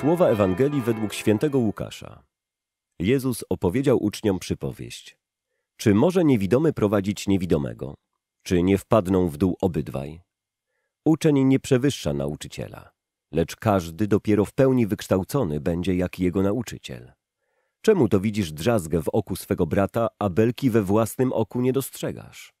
Słowa Ewangelii według świętego Łukasza. Jezus opowiedział uczniom przypowieść. Czy może niewidomy prowadzić niewidomego? Czy nie wpadną w dół obydwaj? Uczeń nie przewyższa nauczyciela, lecz każdy dopiero w pełni wykształcony będzie jak jego nauczyciel. Czemu to widzisz drzazgę w oku swego brata, a belki we własnym oku nie dostrzegasz?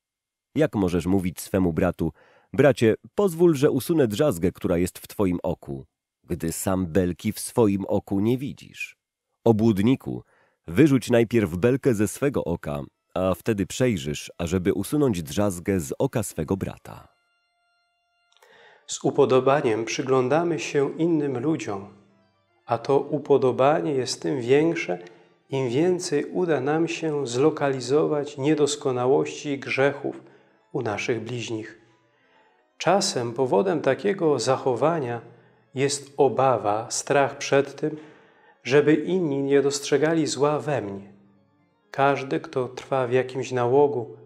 Jak możesz mówić swemu bratu, bracie, pozwól, że usunę drzazgę, która jest w twoim oku, gdy sam belki w swoim oku nie widzisz? Obłudniku, wyrzuć najpierw belkę ze swego oka, a wtedy przejrzysz, ażeby usunąć drzazgę z oka swego brata. Z upodobaniem przyglądamy się innym ludziom, a to upodobanie jest tym większe, im więcej uda nam się zlokalizować niedoskonałości i grzechów u naszych bliźnich. Czasem powodem takiego zachowania jest obawa, strach przed tym, żeby inni nie dostrzegali zła we mnie. Każdy, kto trwa w jakimś nałogu,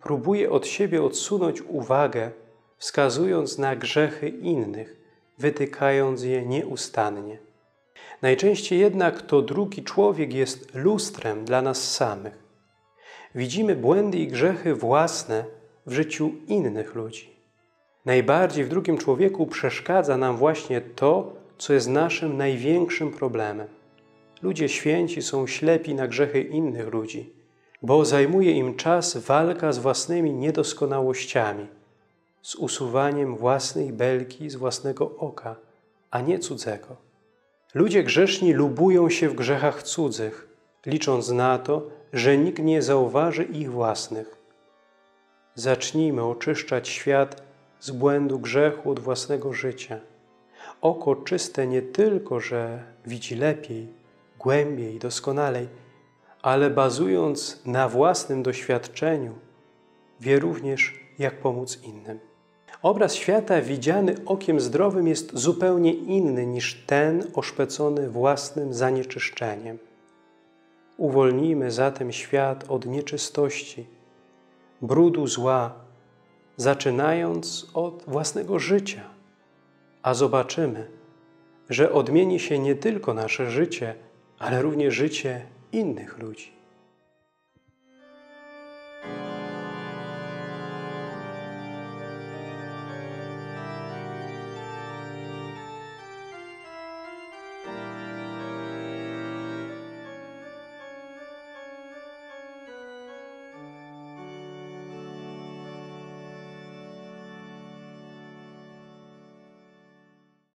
próbuje od siebie odsunąć uwagę, wskazując na grzechy innych, wytykając je nieustannie. Najczęściej jednak to drugi człowiek jest lustrem dla nas samych. Widzimy błędy i grzechy własne w życiu innych ludzi. Najbardziej w drugim człowieku przeszkadza nam właśnie to, co jest naszym największym problemem. Ludzie święci są ślepi na grzechy innych ludzi, bo zajmuje im czas walka z własnymi niedoskonałościami, z usuwaniem własnej belki z własnego oka, a nie cudzego. Ludzie grzeszni lubują się w grzechach cudzych, licząc na to, że nikt nie zauważy ich własnych. Zacznijmy oczyszczać świat z błędu grzechu od własnego życia. Oko czyste nie tylko, że widzi lepiej, głębiej, doskonalej, ale bazując na własnym doświadczeniu, wie również, jak pomóc innym. Obraz świata widziany okiem zdrowym jest zupełnie inny niż ten oszpecony własnym zanieczyszczeniem. Uwolnijmy zatem świat od nieczystości, brudu zła, zaczynając od własnego życia, a zobaczymy, że odmieni się nie tylko nasze życie, ale również życie innych ludzi.